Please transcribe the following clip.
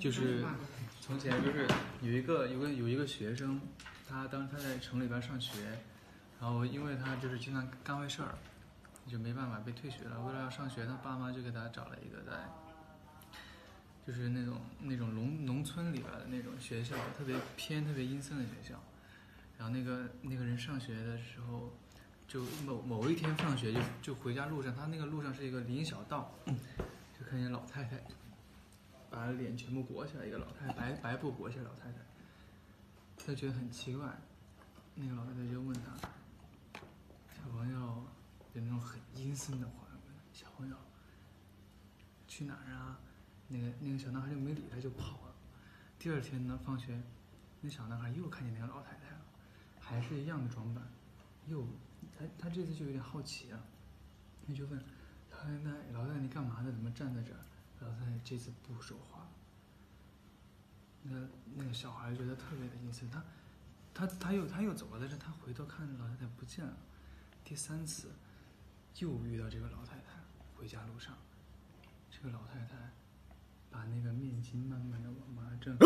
就是从前就是有一个有个有一个学生，他当他在城里边上学，然后因为他就是经常干坏事儿，就没办法被退学了。为了要上学，他爸妈就给他找了一个在，就是那种那种农农村里边的那种学校，特别偏、特别阴森的学校。然后那个那个人上学的时候，就某某一天放学就就回家路上，他那个路上是一个林小道，就看见老太太把脸全部裹起来，一个老太太白白布裹起来，老太太，他就觉得很奇怪。那个老太太就问他，小朋友有那种很阴森的话小朋友去哪儿啊？那个那个小男孩就没理他，就跑了。第二天呢，放学，那小男孩又看见那个老太太了，还是一样的装扮，又他他这次就有点好奇啊，他就问老太太老太太你干嘛呢？怎么站在这儿？老太太这次不说话。那那个小孩觉得特别的阴森，他他他又他又走了，但是他回头看老太太不见了。第三次又遇到这个老太太，回家路上，这个老太太把那个面筋慢慢的往马正